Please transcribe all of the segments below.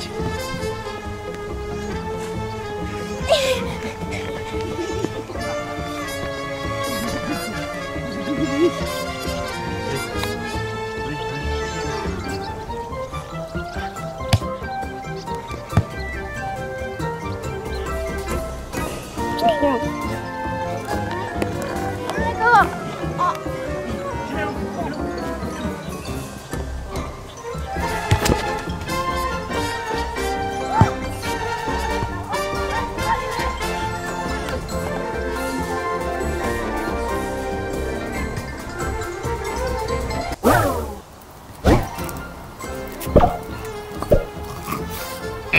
事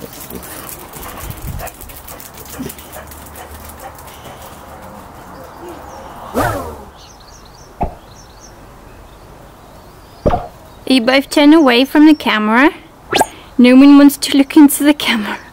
You both turn away from the camera. No one wants to look into the camera.